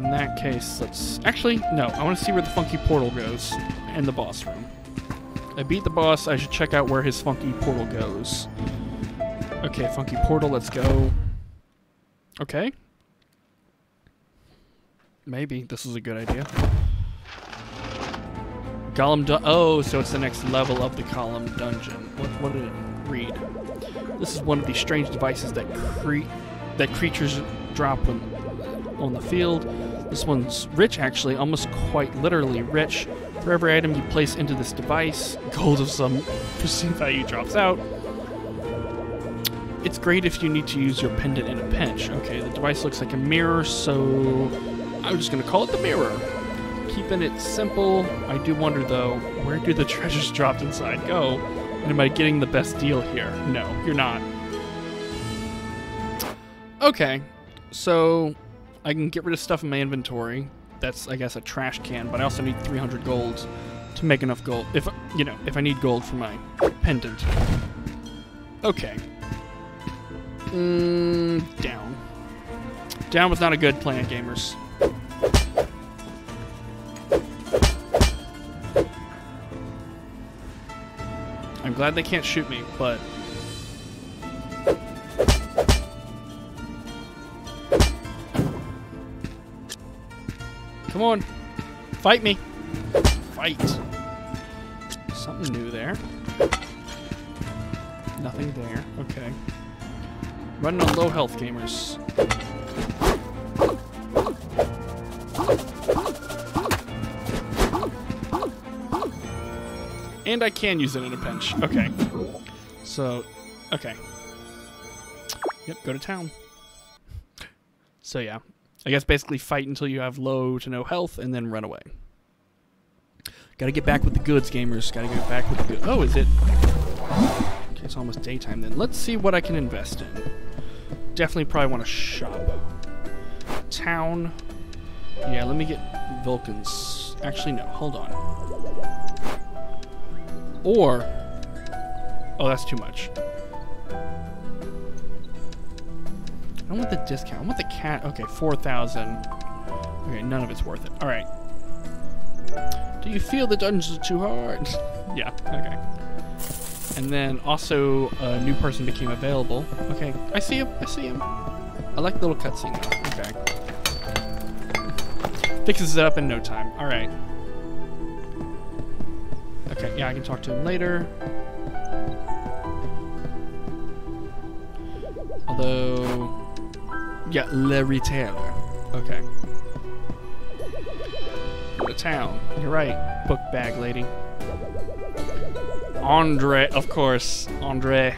In that case, let's... Actually, no. I want to see where the funky portal goes in the boss room. I beat the boss. I should check out where his funky portal goes. Okay, funky portal, let's go. Okay. Maybe this is a good idea. Golem du- Oh, so it's the next level of the Golem dungeon. What, what did it read? This is one of these strange devices that cre- that creatures drop when on the field. This one's rich, actually, almost quite literally rich. For every item you place into this device, [laughs] gold of some perceived value drops out. It's great if you need to use your pendant in a pinch. Okay, the device looks like a mirror, so I'm just gonna call it the mirror. Keeping it simple, I do wonder though, where do the treasures dropped inside go? And am I getting the best deal here? No, you're not. Okay, so I can get rid of stuff in my inventory. That's, I guess, a trash can, but I also need 300 gold to make enough gold. If, you know, if I need gold for my pendant. Okay. Mm, down. Down was not a good plan, gamers. I'm glad they can't shoot me, but Come on. Fight me. Fight. Something new there. Nothing there. Okay. Running on low health, gamers. And I can use it in a pinch. Okay. So, okay. Yep, go to town. So yeah, I guess basically fight until you have low to no health and then run away. Gotta get back with the goods, gamers. Gotta get back with the goods. Oh, is it? Okay, it's almost daytime then. Let's see what I can invest in. Definitely probably want to shop. Town. Yeah, let me get Vulcan's. Actually, no. Hold on. Or. Oh, that's too much. I want the discount. I want the cat. Okay, 4,000. Okay, none of it's worth it. All right. Do you feel the dungeons are too hard? [laughs] yeah, okay. And then also a new person became available. Okay, I see him. I see him. I like the little cutscene. Okay. [laughs] Fixes it up in no time. All right. Okay, yeah, I can talk to him later. Although, yeah, Le Retailer. Okay. Go to town. You're right, book bag lady. Andrei, of course, Andrei.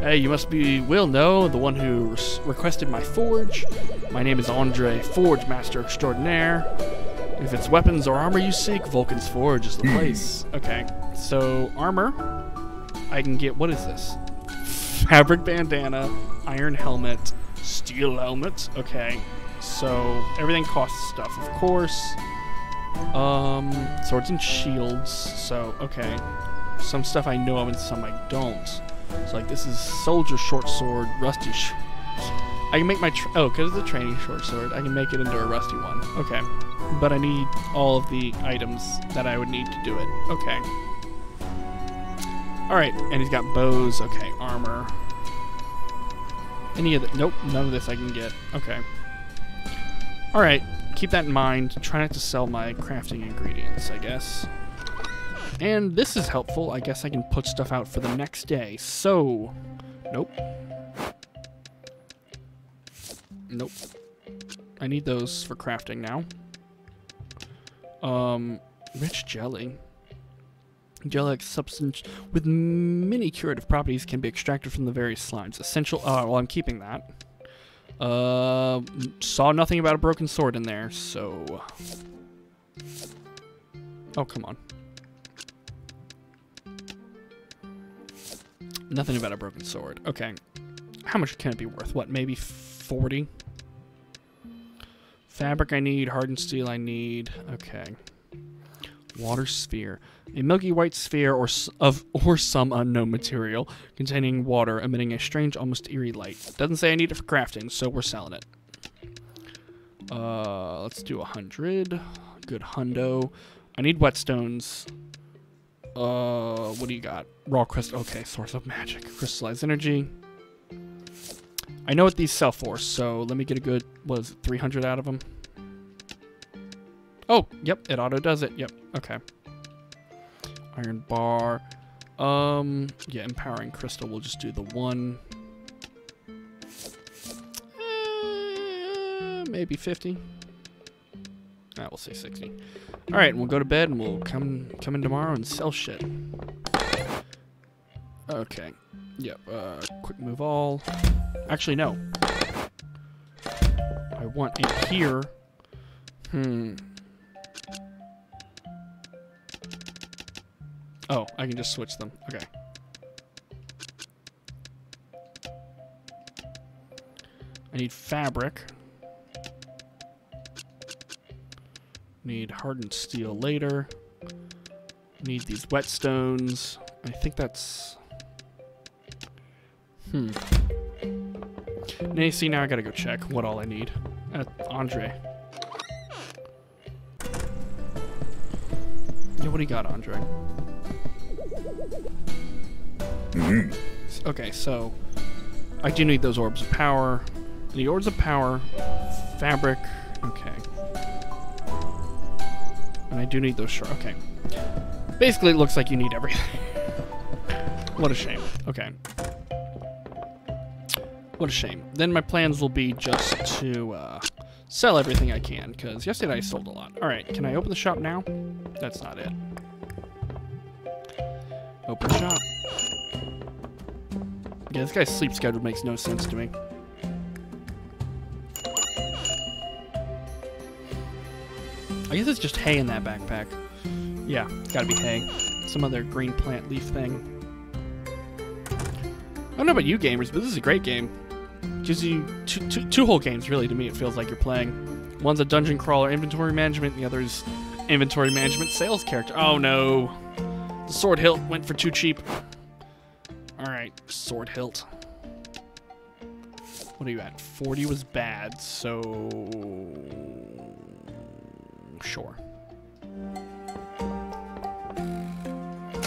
Hey, you must be Will, no? The one who requested my forge? My name is Andrei, Forge Master Extraordinaire. If it's weapons or armor you seek, Vulcan's Forge is the hmm. place. Okay, so armor. I can get, what is this? Fabric bandana, iron helmet, steel helmet. Okay, so everything costs stuff, of course. Um, swords and shields. So, okay. Some stuff I know of and some I don't. So, like, this is soldier short sword, rusty I can make my... oh, because it's a training short sword, I can make it into a rusty one. Okay. But I need all of the items that I would need to do it. Okay. Alright, and he's got bows. Okay, armor. Any of the... Nope, none of this I can get. Okay. Alright, keep that in mind. Try not to sell my crafting ingredients, I guess. And this is helpful. I guess I can put stuff out for the next day. So, nope. Nope. I need those for crafting now. Um, rich jelly. Jelly substance with many curative properties can be extracted from the various slimes. Essential. Oh, well, I'm keeping that. Uh, saw nothing about a broken sword in there, so... Oh, come on. Nothing about a broken sword. Okay. How much can it be worth? What, maybe 40? Fabric I need, hardened steel I need. Okay. Water sphere. A milky white sphere or of or some unknown material containing water emitting a strange, almost eerie light. Doesn't say I need it for crafting, so we're selling it. Uh, let's do a hundred. Good hundo. I need whetstones. Uh, what do you got? Raw crystal. Okay, source of magic. Crystallized energy. I know what these sell for, so let me get a good, was it, 300 out of them? Oh, yep, it auto does it. Yep, okay. Iron bar. Um, yeah, empowering crystal. We'll just do the one. Uh, maybe 50. Ah, we'll say 60. All right, we'll go to bed and we'll come come in tomorrow and sell shit. Okay. Yep. Uh, quick move all. Actually, no. I want it here. Hmm. Oh, I can just switch them. Okay. I need fabric. Need hardened steel later. Need these whetstones. I think that's... Hmm. Nay, see, now I gotta go check what all I need. Uh, Andrei. Yeah, what do you got, Andrei? Mm -hmm. Okay, so I do need those orbs of power. The orbs of power, fabric. Okay. And I do need those. Sure. Okay. Basically, it looks like you need everything. [laughs] what a shame. Okay. What a shame. Then my plans will be just to uh, sell everything I can, because yesterday I sold a lot. Alright, can I open the shop now? That's not it. Open shop. Yeah, this guy's sleep schedule makes no sense to me. I guess it's just hay in that backpack. Yeah, it's gotta be hay. Some other green plant leaf thing. I don't know about you gamers, but this is a great game. Gives you two, whole games, really, to me, it feels like you're playing. One's a dungeon crawler inventory management, the other's inventory management sales character. Oh no. The sword hilt went for too cheap. Alright, sword hilt. What are you at? 40 was bad, so... Sure.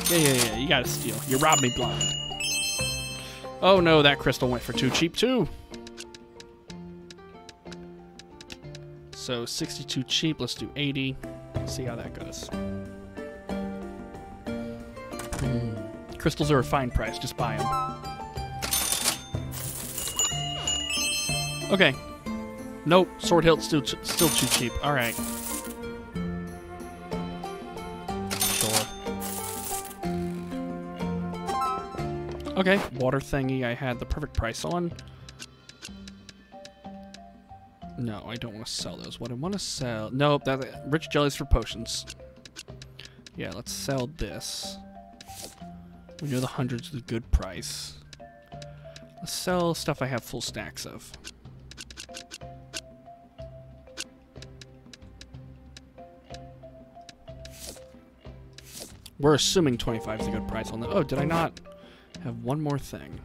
Yeah, yeah, yeah, you gotta steal. You robbed me blind. Oh no, that crystal went for too cheap too. So 62 cheap, let's do 80. See how that goes. Mm. Crystals are a fine price, just buy them. Okay. Nope, Sword hilt still, still too cheap. Alright. Sure. Okay, water thingy I had the perfect price on. No, I don't want to sell those. What I want to sell... Nope, that rich jellies for potions. Yeah, let's sell this. We know the hundreds is a good price. Let's sell stuff I have full stacks of. We're assuming 25 is a good price on that. Oh, did I not have one more thing?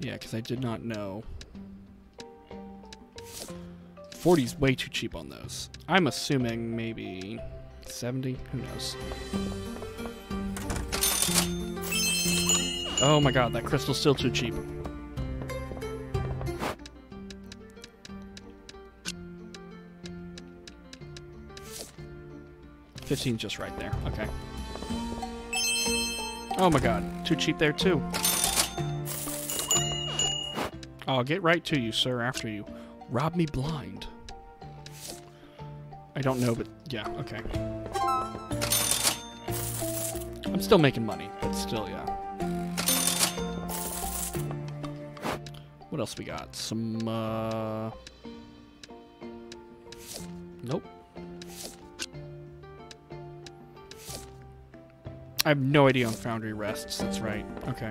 Yeah, because I did not know. 40 is way too cheap on those. I'm assuming maybe 70? Who knows? Oh my god, that crystal's still too cheap. Fifteen's just right there. Okay. Oh my god, too cheap there too. I'll get right to you, sir, after you. Rob me blind. I don't know, but yeah, okay. I'm still making money, but still, yeah. What else we got? Some, uh... Nope. I have no idea on Foundry rests, that's right. Okay.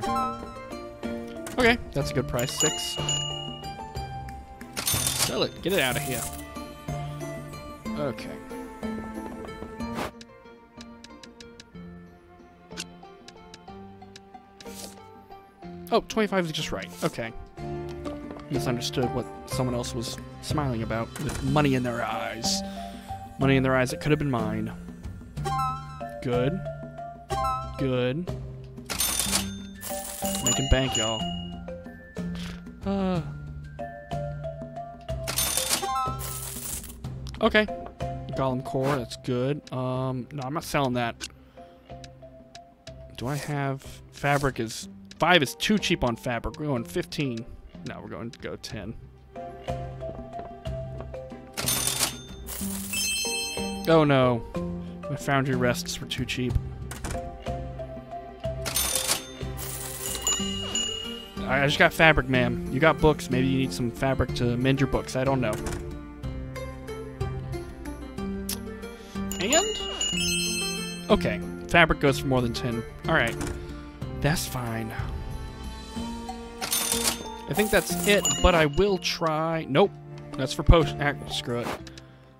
Okay, that's a good price. Six. Sell it. Get it out of here. Okay. Oh, 25 is just right. Okay. Misunderstood what someone else was smiling about with money in their eyes. Money in their eyes that could have been mine. Good. Good. Making bank, y'all. Uh. Okay. Golem core, that's good. Um, no, I'm not selling that. Do I have... Fabric is... 5 is too cheap on fabric. We're going 15. No, we're going to go 10. Oh no. My foundry rests were too cheap. I just got fabric, ma'am. You got books. Maybe you need some fabric to mend your books. I don't know. And? Okay. Fabric goes for more than 10. Alright. That's fine. I think that's it, but I will try... Nope. That's for post... Ah, screw it.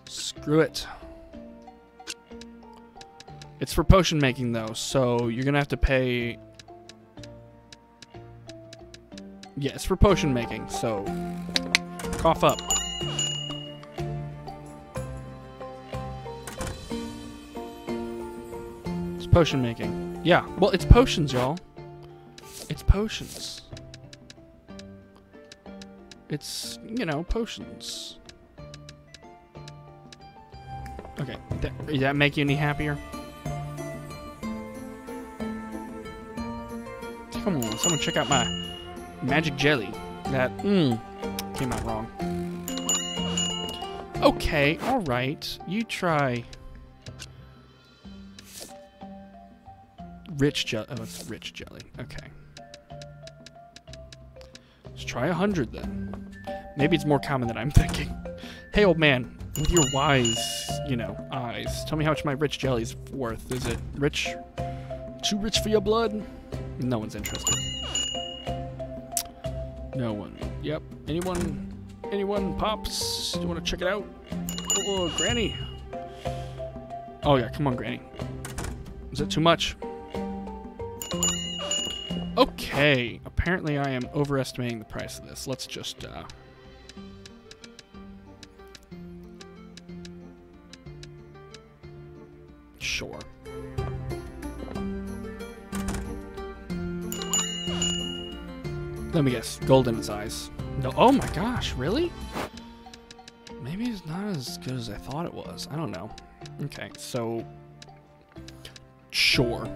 Screw it. It's for potion making, though, so you're gonna have to pay Yeah, it's for potion making, so cough up. It's potion making. Yeah, well, it's potions, y'all. It's potions. It's, you know, potions. Okay, that, that make you any happier? Come on, someone check out my magic jelly. That, mmm, came out wrong. Okay, alright. You try... Rich jelly. Oh, it's rich jelly. Okay. Let's try a hundred then. Maybe it's more common than I'm [laughs] thinking. Hey, old man, with your wise, you know, eyes, tell me how much my rich jelly's worth. Is it rich? Too rich for your blood? No one's interested. No one. Yep. Anyone? Anyone? Pops? You want to check it out? Oh, Granny. Oh, yeah. Come on, Granny. Is it too much? Okay, apparently I am overestimating the price of this. Let's just, uh... Sure. Let me guess. Gold in his eyes. No. Oh my gosh, really? Maybe it's not as good as I thought it was. I don't know. Okay, so... Sure.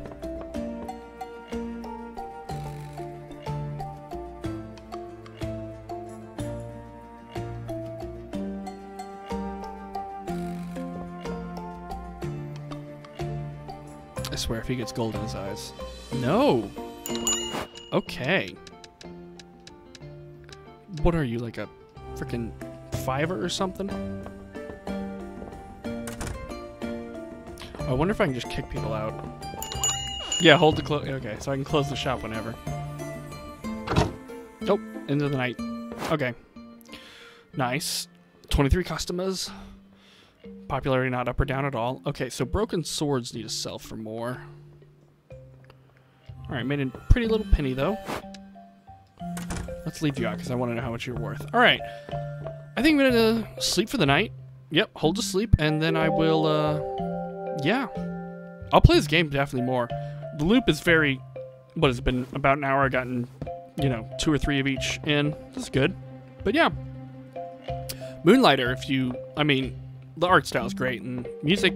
Swear, if he gets gold in his eyes. No! Okay. What are you, like a freaking fiver or something? I wonder if I can just kick people out. Yeah, hold the close. Okay, so I can close the shop whenever. Nope, into the night. Okay. Nice. 23 customers. Popularity not up or down at all. Okay, so broken swords need to sell for more. Alright, made a pretty little penny though. Let's leave you out because I want to know how much you're worth. Alright. I think I'm to sleep for the night. Yep, hold to sleep, and then I will, uh, yeah. I'll play this game definitely more. The loop is very, what has been, about an hour, I've gotten, you know, two or three of each in. This is good. But yeah. Moonlighter, if you, I mean, the art style is great, and music,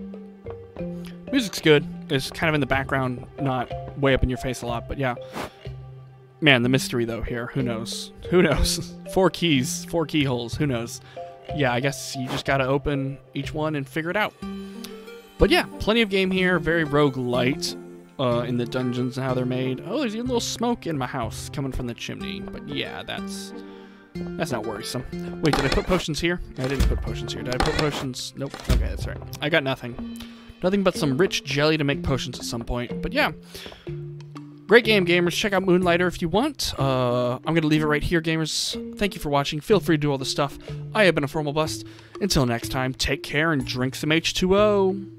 music's good. It's kind of in the background, not way up in your face a lot, but yeah. Man, the mystery though here. Who knows? Who knows? [laughs] four keys, four keyholes. Who knows? Yeah, I guess you just gotta open each one and figure it out. But yeah, plenty of game here. Very roguelite uh, in the dungeons and how they're made. Oh, there's even a little smoke in my house coming from the chimney. But yeah, that's that's not worrisome. Wait, did I put potions here? I didn't put potions here. Did I put potions? Nope. Okay, that's right. I got nothing. Nothing but some rich jelly to make potions at some point. But yeah. Great game, gamers. Check out Moonlighter if you want. Uh, I'm going to leave it right here, gamers. Thank you for watching. Feel free to do all the stuff. I have been a Formal Bust. Until next time, take care and drink some H2O.